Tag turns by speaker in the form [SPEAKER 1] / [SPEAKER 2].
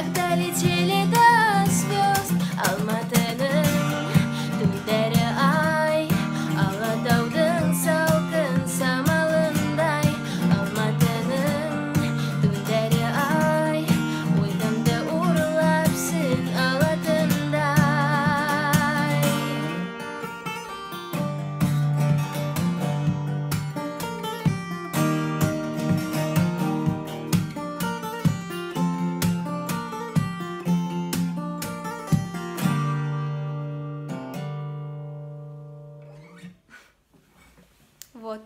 [SPEAKER 1] когда летели до звезд, алматы.
[SPEAKER 2] Вот.